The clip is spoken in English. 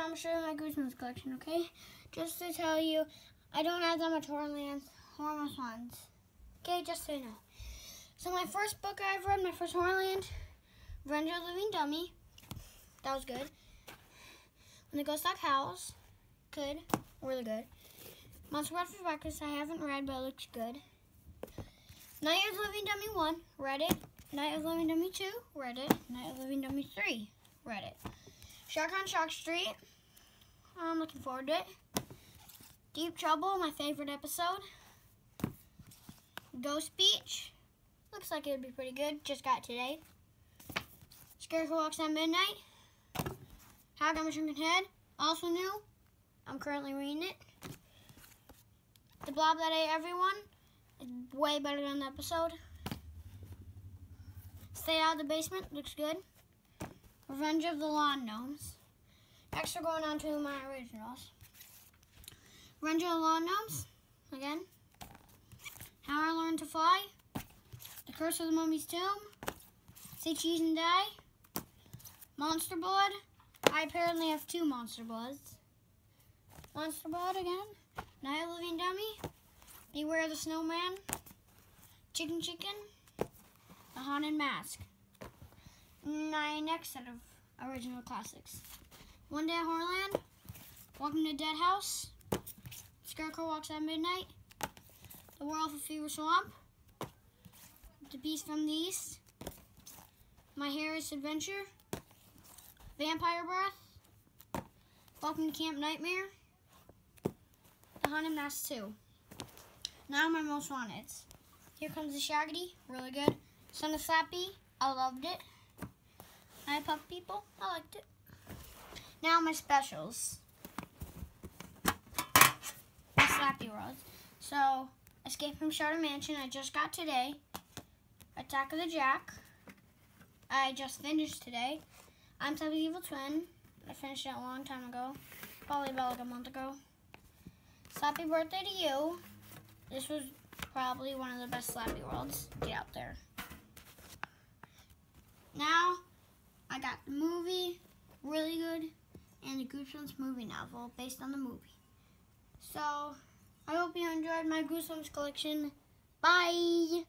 I'm going to show you my Goosebumps collection, okay? Just to tell you, I don't have that much Horrorland, Horror ones. Okay, just so you know. So my first book I've read, my first Horrorland, the Living Dummy. That was good. When the Ghost Dog Howls. Good. Really good. Monster Bread for Breakfast, I haven't read, but it looks good. Night of Living Dummy 1, read it. Night of Living Dummy 2, read it. Night of Living Dummy 3, read it. Shock on Shock Street, I'm looking forward to it. Deep Trouble, my favorite episode. Ghost Beach, looks like it would be pretty good, just got today. Scarecrow Walks at Midnight. How Come a Shrunken Head, also new. I'm currently reading it. The Blob That Ate Everyone way better than the episode. Stay Out of the Basement looks good. Revenge of the Lawn Gnomes. Next we're going on to my originals. Revenge of the Lawn Gnomes, again. How I Learned to Fly. The Curse of the Mummy's Tomb. Say Cheese and Die. Monster Blood. I apparently have two Monster Bloods. Monster Blood again. Night Living Dummy. Beware the Snowman. Chicken Chicken. The Haunted Mask. My next set of original classics. One Day at Horrorland. Welcome to Dead House. Scarecrow Walks at Midnight. The Werewolf of Fever Swamp. The Beast from the East. My Hairiest Adventure. Vampire Breath. Welcome to Camp Nightmare. The Haunted Mask 2. Now my most wanted. Here comes the Shaggy, really good. Son of Slappy, I loved it. I Puff People, I liked it. Now my specials. My Slappy World. So, Escape from Shudder Mansion, I just got today. Attack of the Jack, I just finished today. I'm of Evil Twin. I finished it a long time ago. Probably about like a month ago. Slappy Birthday to You. This was probably one of the best Slappy Worlds. Get out there. Now, I got the movie, really good, and the Goosebumps movie novel based on the movie. So, I hope you enjoyed my Goosebumps collection. Bye!